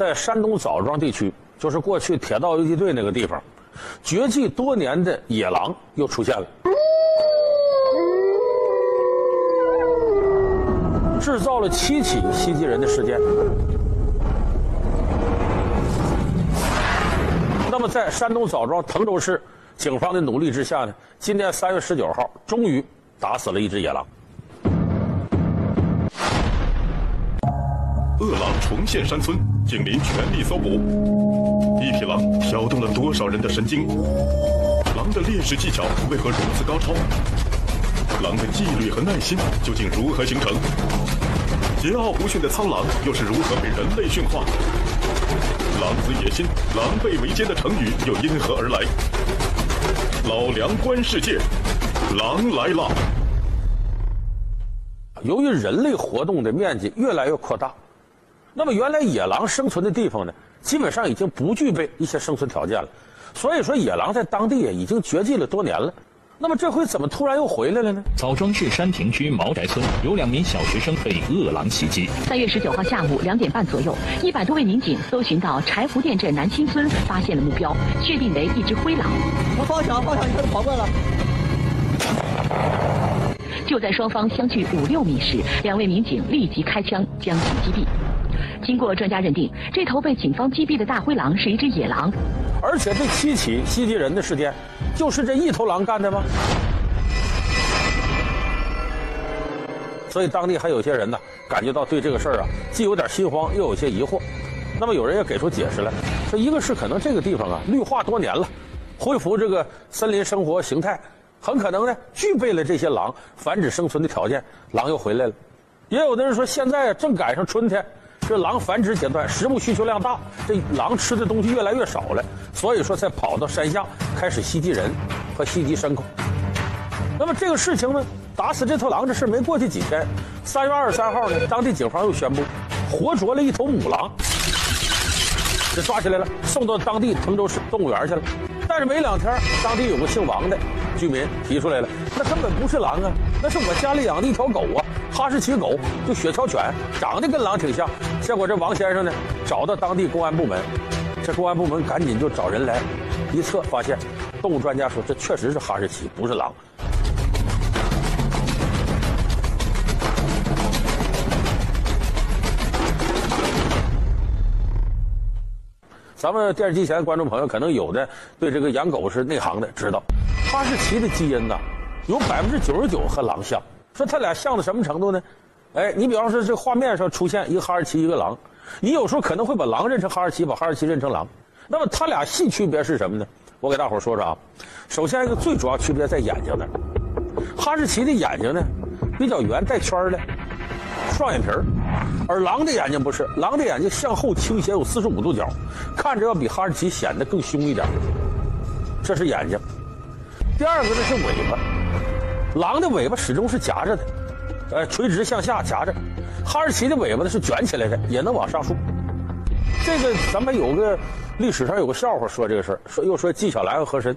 在山东枣庄地区，就是过去铁道游击队那个地方，绝迹多年的野狼又出现了，制造了七起袭击人的事件。那么，在山东枣庄滕州市警方的努力之下呢，今年三月十九号，终于打死了一只野狼。恶狼重现山村，警民全力搜捕。一匹狼挑动了多少人的神经？狼的猎食技巧为何如此高超？狼的纪律和耐心究竟如何形成？桀骜不驯的苍狼又是如何被人类驯化？狼子野心、狼狈为奸的成语又因何而来？老梁观世界，狼来了。由于人类活动的面积越来越扩大。那么，原来野狼生存的地方呢，基本上已经不具备一些生存条件了。所以说，野狼在当地也已经绝迹了多年了。那么这回怎么突然又回来了呢？枣庄市山亭区毛宅村有两名小学生被恶狼袭击。三月十九号下午两点半左右，一百多位民警搜寻到柴湖店镇南青村，发现了目标，确定为一只灰狼。我放响，放响，你看它跑过来了。就在双方相距五六米时，两位民警立即开枪将其击毙。经过专家认定，这头被警方击毙的大灰狼是一只野狼，而且这七起袭击人的事件，就是这一头狼干的吗？所以当地还有些人呢，感觉到对这个事儿啊，既有点心慌，又有些疑惑。那么有人也给出解释来，说一个是可能这个地方啊绿化多年了，恢复这个森林生活形态，很可能呢具备了这些狼繁殖生存的条件，狼又回来了。也有的人说现在正赶上春天。这狼繁殖阶段，食物需求量大，这狼吃的东西越来越少了，所以说才跑到山下开始袭击人和袭击牲口。那么这个事情呢，打死这头狼这事没过去几天，三月二十三号呢，当地警方又宣布活捉了一头母狼，这抓起来了，送到当地滕州市动物园去了。但是没两天，当地有个姓王的居民提出来了，那根本不是狼啊，那是我家里养的一条狗啊。哈士奇狗就雪橇犬，长得跟狼挺像。结果这王先生呢，找到当地公安部门，这公安部门赶紧就找人来，一测发现，动物专家说这确实是哈士奇，不是狼。咱们电视机前的观众朋友，可能有的对这个养狗是内行的，知道哈士奇的基因呢，有百分之九十九和狼像。说他俩像到什么程度呢？哎，你比方说这画面上出现一个哈士奇，一个狼，你有时候可能会把狼认成哈士奇，把哈士奇认成狼。那么它俩细区别是什么呢？我给大伙说说啊。首先一个最主要区别在眼睛那儿，哈士奇的眼睛呢比较圆带圈的双眼皮儿，而狼的眼睛不是，狼的眼睛向后倾斜有四十五度角，看着要比哈士奇显得更凶一点。这是眼睛。第二个呢是尾巴。狼的尾巴始终是夹着的，呃，垂直向下夹着；哈士奇的尾巴呢是卷起来的，也能往上竖。这个咱们有个历史上有个笑话说这个事儿，说又说纪晓岚和和珅。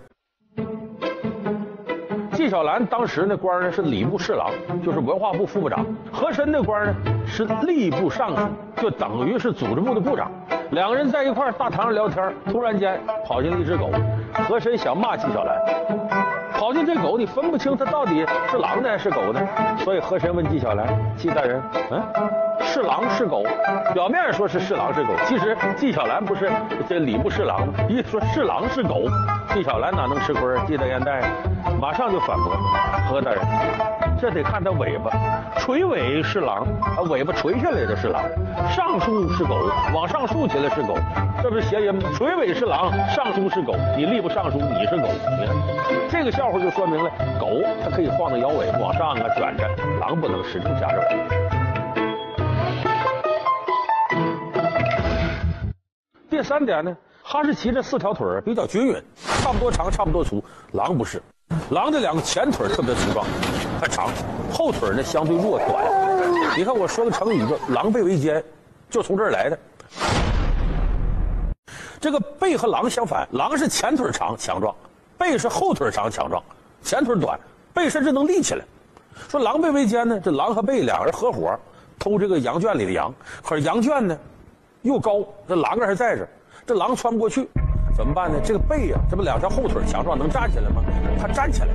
纪晓岚当时那官呢是礼部侍郎，就是文化部副部长；和珅那官呢是吏部尚书，就等于是组织部的部长。两个人在一块大堂上聊天，突然间跑进了一只狗，和珅想骂纪晓岚。跑进这狗，你分不清它到底是狼呢还是狗呢？所以和珅问纪晓岚：“纪大人，嗯，是狼是狗？表面说是是狼是狗，其实纪晓岚不是这礼部侍郎吗？一说是狼是狗，纪晓岚哪能吃亏？纪大烟袋，马上就反驳：何大人，这得看它尾巴，垂尾是狼，啊，尾巴垂下来的是狼；上竖是狗，往上竖起来是狗，这不是谐音吗？垂尾是狼，上竖是狗，你吏部尚书你是狗，你看这个笑话就说明了，狗它可以晃着摇尾巴往上啊卷着，狼不能始终夹着尾巴。第三点呢，哈士奇这四条腿比较均匀，差不多长，差不多粗，狼不是。狼的两个前腿特别粗壮，还长，后腿呢相对弱短。你看我说个成语叫“狼狈为奸”，就从这儿来的。这个狈和狼相反，狼是前腿长强壮，背是后腿长强壮，前腿短，背甚至能立起来。说狼狈为奸呢，这狼和狈两人合伙偷这个羊圈里的羊，可是羊圈呢又高，这狼还在这，这狼穿不过去，怎么办呢？这个背呀，这不两条后腿强壮，能站起来吗？他站起来，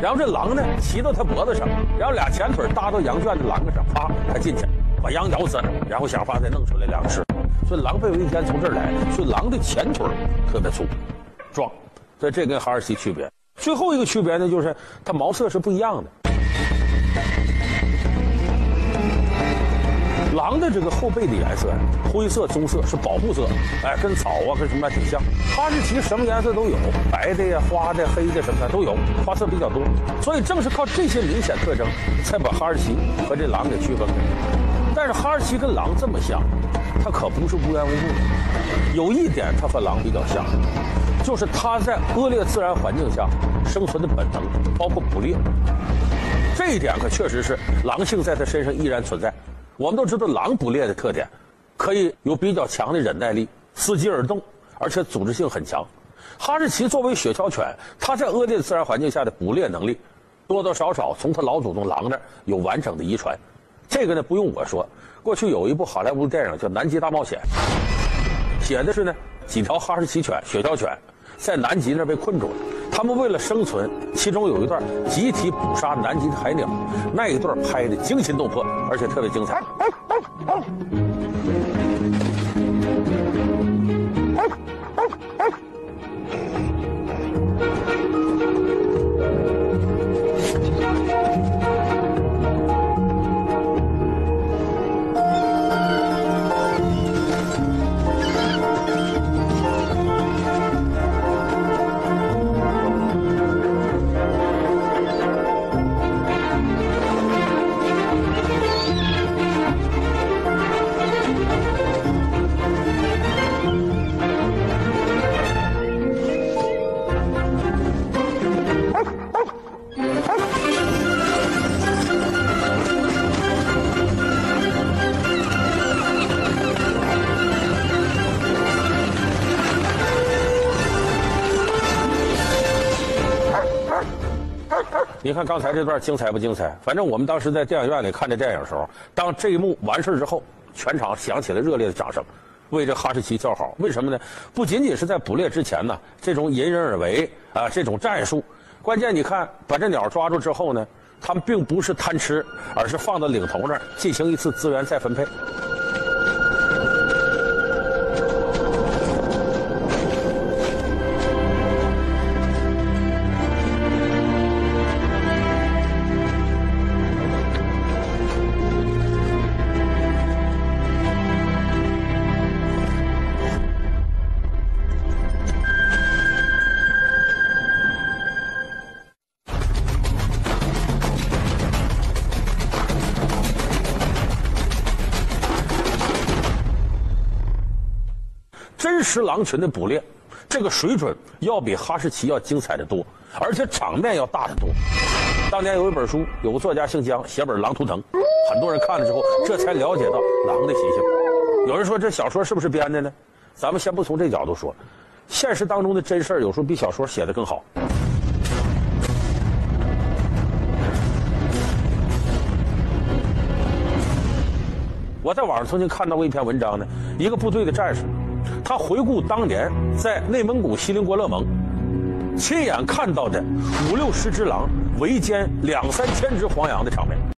然后这狼呢骑到他脖子上，然后俩前腿搭到羊圈的栏杆上，啪，他进去，把羊咬死，然后想法再弄出来粮食。所以狼狈为奸从这儿来，所以狼的前腿特别粗，壮，所以这跟哈士奇区别。最后一个区别呢，就是它毛色是不一样的。狼的这个后背的颜色呀，灰色、棕色是保护色，哎，跟草啊跟什么还挺像。哈士奇什么颜色都有，白的呀、花的、黑的什么的都有，花色比较多。所以正是靠这些明显特征，才把哈士奇和这狼给区分开。但是哈士奇跟狼这么像，它可不是无缘无故的。有一点它和狼比较像，就是它在恶劣自然环境下生存的本能，包括捕猎。这一点可确实是狼性在它身上依然存在。我们都知道狼捕猎的特点，可以有比较强的忍耐力，伺机而动，而且组织性很强。哈士奇作为雪橇犬，它在恶劣的自然环境下的捕猎能力，多多少少从它老祖宗狼那儿有完整的遗传。这个呢不用我说，过去有一部好莱坞电影叫《南极大冒险》，写的是呢几条哈士奇犬、雪橇犬在南极那被困住了。他们为了生存，其中有一段集体捕杀南极的海鸟，那一段拍的惊心动魄，而且特别精彩。你看刚才这段精彩不精彩？反正我们当时在电影院里看这电影的时候，当这一幕完事之后，全场响起了热烈的掌声，为这哈士奇叫好。为什么呢？不仅仅是在捕猎之前呢，这种隐忍而为啊，这种战术，关键你看把这鸟抓住之后呢，他们并不是贪吃，而是放到领头那儿进行一次资源再分配。真实狼群的捕猎，这个水准要比哈士奇要精彩的多，而且场面要大得多。当年有一本书，有个作家姓姜，写本《狼图腾》，很多人看了之后，这才了解到狼的习性。有人说这小说是不是编的呢？咱们先不从这角度说，现实当中的真事儿有时候比小说写的更好。我在网上曾经看到过一篇文章呢，一个部队的战士。他回顾当年在内蒙古锡林郭勒盟亲眼看到的五六十只狼围歼两三千只黄羊的场面。